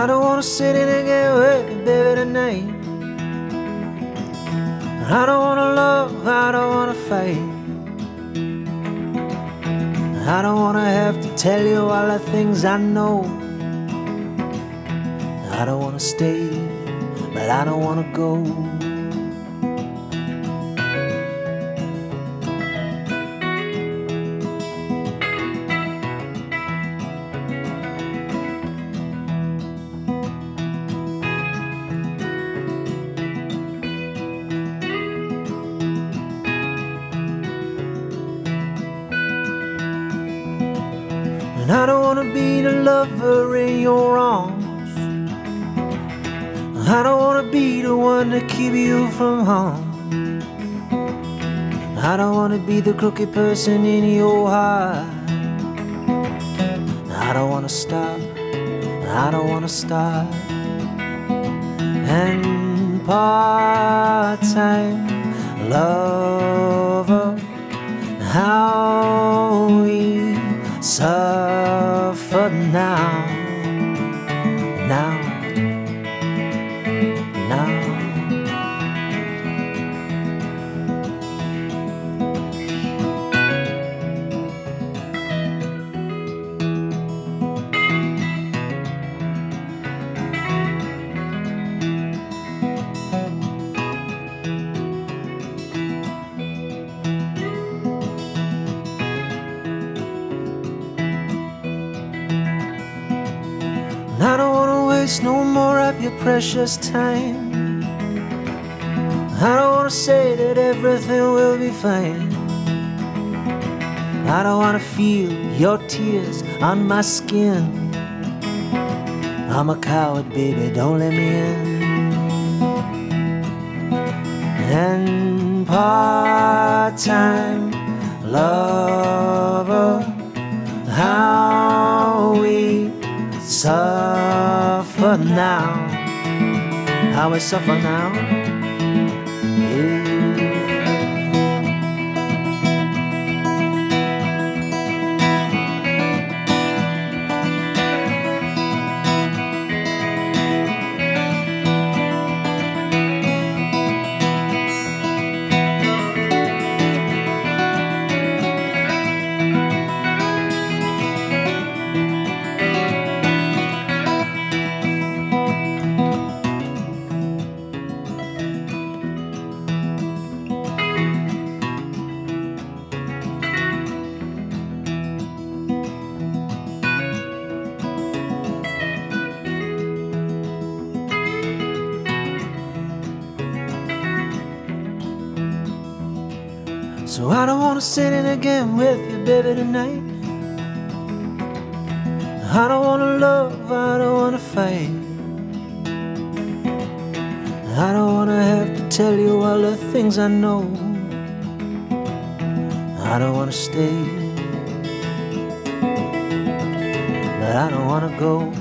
wanna sit in and get with you, baby, tonight. I don't wanna love, I don't wanna fight. I don't wanna have to tell you all the things I know. I don't wanna stay, but I don't wanna go. I don't wanna be the lover in your arms. I don't wanna be the one to keep you from harm. I don't wanna be the crooked person in your heart. I don't wanna stop. I don't wanna stop. And part-time lover, how waste no more of your precious time. I don't wanna say that everything will be fine. I don't wanna feel your tears on my skin. I'm a coward, baby, don't let me in. And part-time lover, how we suffer now. How I suffer now. So I don't wanna sit in again with you, baby, tonight. I don't wanna love, I don't wanna fight. I don't wanna have to tell you all the things I know. I don't wanna stay, but I don't wanna go.